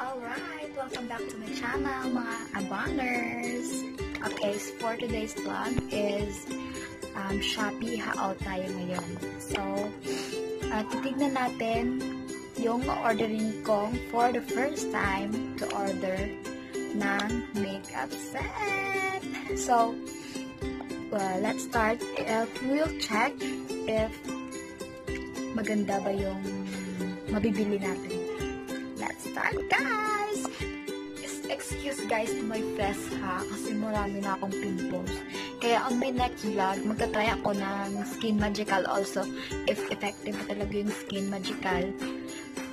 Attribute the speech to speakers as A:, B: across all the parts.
A: Alright, welcome back to my channel, mga abangers. Okay, so for today's vlog is um, Shopee haul tayo ngayon. So, uh, titignan natin yung ordering ko for the first time to order ng makeup set. So, well, let's start. Uh, we'll check if maganda ba yung mabibili natin. Start, guys! Excuse guys my face ha, kasi marami na akong pimples. Kaya on my next vlog, magta-try ako ng Skin Magical also, if effective talaga yung Skin Magical.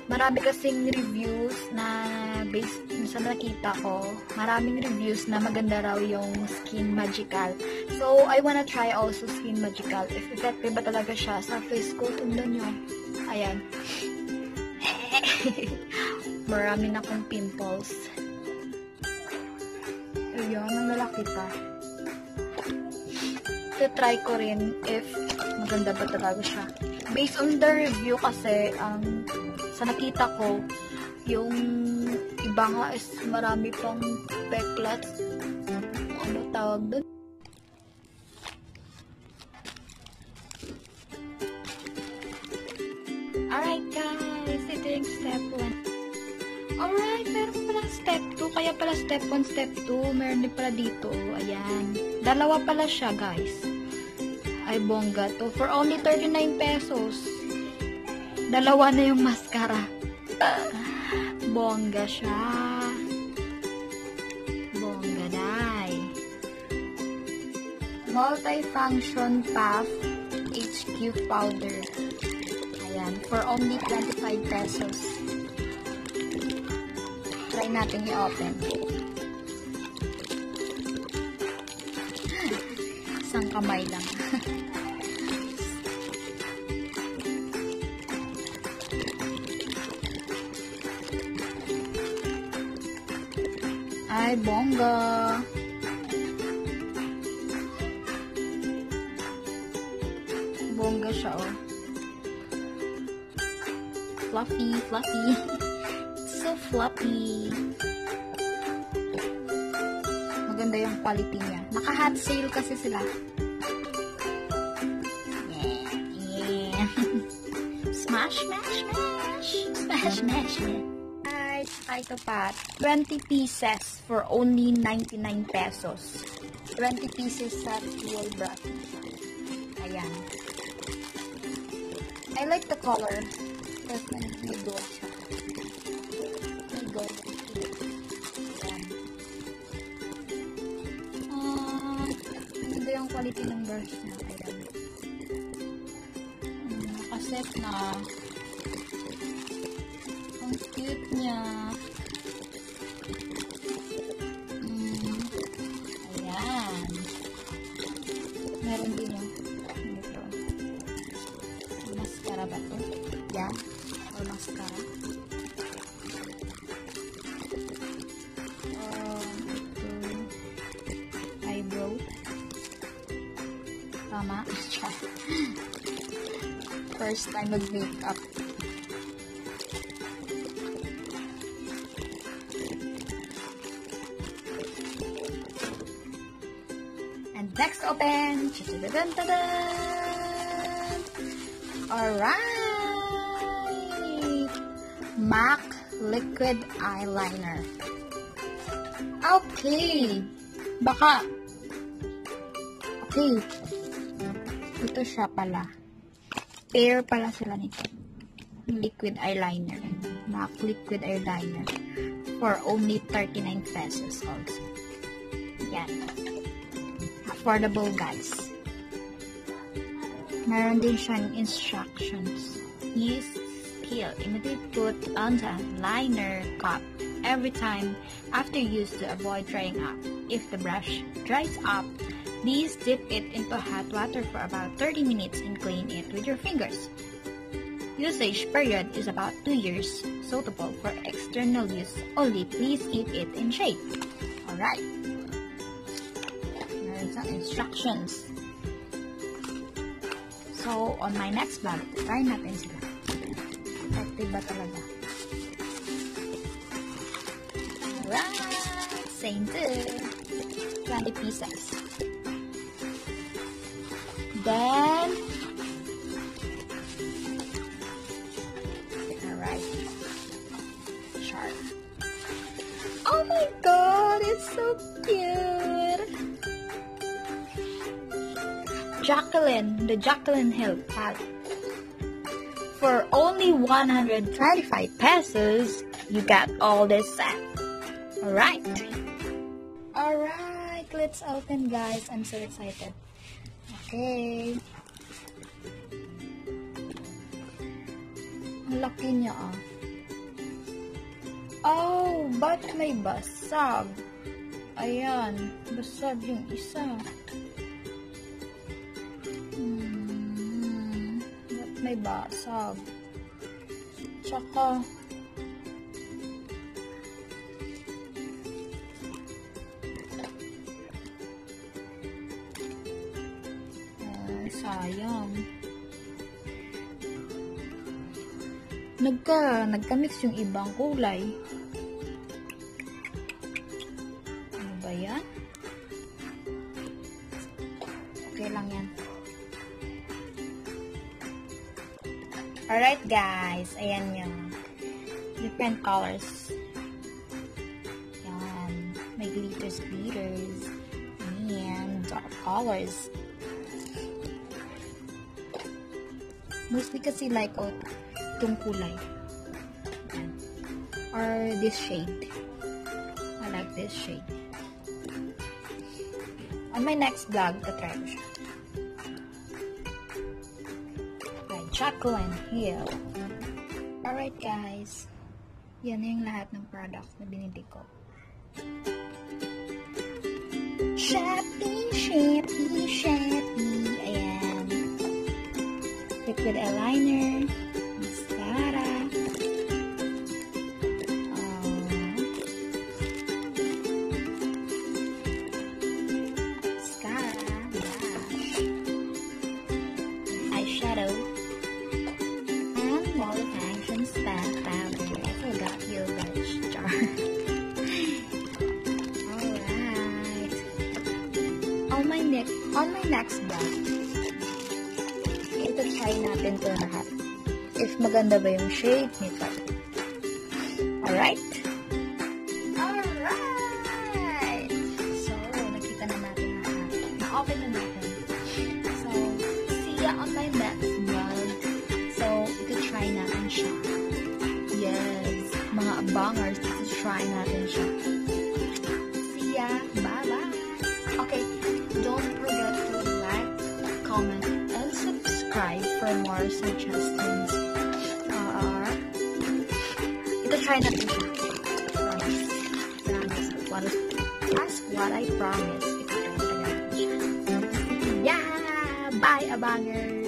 A: Marami kasing reviews na based sa nakita ko, maraming reviews na maganda raw yung Skin Magical. So, I wanna try also Skin Magical. If effective ba talaga siya sa face ko, tingnan nyo. Ayan. Marami na akong pimples. Ayun, ang lalaki pa. try ko rin if maganda ba talaga siya. Based on the review kasi, um, sa nakita ko, yung iba nga is marami pang pecklets. Ano tawag doon? Pala step 1, step 2. Meron din pala dito. Ayan. Dalawa pala siya guys. Ay, bongga to. For only 39 pesos. Dalawa na yung mascara. bongga siya. Bongga dai. Multifunction Puff HQ Powder. Ayan. For only 25 pesos. Try natin i-open. Isang kamay lang. Ay, bongga. Bongga siya, oh. Fluffy, fluffy. fluffy. Maganda yung quality niya. Naka-hot sale kasi sila. Yeah, yeah. smash, smash, smash. Smash, smash, smash. Guys, ito pa. 20 pieces for only 99 pesos. 20 pieces sa dual brush. Ayan. I like the color. Tapos may gold. Ito yung quality ng brush niya. Ayan. Hmm, nakaset na. Ang cute niya. Mm. Ayan. Meron din yung ito. Mascara ba to? Yan. Or mascara. Tama. First time mag-makeup. And next open. Alright. MAC Liquid Eyeliner. Okay. Baka. Okay. Ito siya pala. Pair pala sila nito. Liquid eyeliner. MAC Liquid Eyeliner. For only 39 pesos also. Yan affordable guys. Meron din siyang instructions. Use skill. Immediately put on the liner cup every time after use to avoid drying up. If the brush dries up, please dip it into hot water for about 30 minutes and clean it with your fingers. Usage period is about 2 years, suitable for external use only. Please keep it in shape. Alright. Meron siyang instructions. So, on my next vlog, try natin sila. Effective ba talaga? Alright, same too. 20 pieces. Then, alright, shark. Oh my god, it's so cute! Jacqueline, the Jacqueline Hill Cat. For only 125 pesos, you got all this set. Alright. Alright, let's open guys. I'm so excited. Okay. Ang laki niya ah. Oh, ba't may basag? Ayan, basag yung isa. Hmm, ba't may basag? Tsaka, sayang. Nagka, nagka-mix yung ibang kulay. Ano ba yan? Okay lang yan. Alright guys, ayan yung different colors. Yan. May glitters, glitters. And dark colors. Mostly kasi like oh, itong kulay. Yan. Or this shade. I like this shade. On my next vlog, tatry ko siya. By Jacqueline Hill. Alright guys. Yan na yung lahat ng products na binili ko. Shopee, Shopee, Shopee. Ayan. Liquid eyeliner. Mascara. Um, mascara. Blush. Eyeshadow. And wall action span powder. I forgot your batch jar. Alright. On my next on my next vlog, If maganda ba yung shade nito. Alright? Alright! So, nakita na natin lahat. Na-open na natin. So, see ya on next vlog. So, ito try natin siya. Yes! Mga abangers, ito try natin siya. See ya! Bye-bye! Okay, don't forget to like, comment, and subscribe for more suggestions. Try natin siya. Promise. Promise. What, that's what I promise. Natin siya. Yeah! Bye, abangers!